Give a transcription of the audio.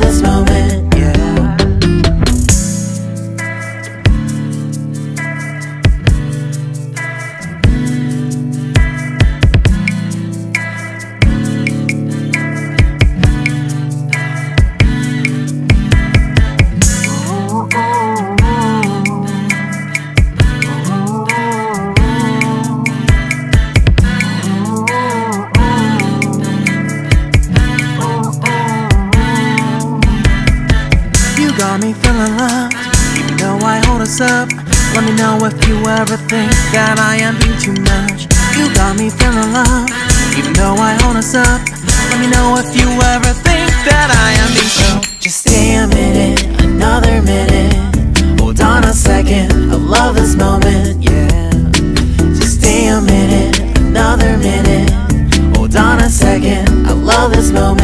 This moment, got me feeling loved You know I hold us up. Let me know if you ever think that I am being too much. You got me feeling loved Even though I hold us up. Let me know if you ever think that I am being too much. Just stay a minute, another minute. Hold on a second, I love this moment, yeah. Just stay a minute, another minute. Hold on a second, I love this moment.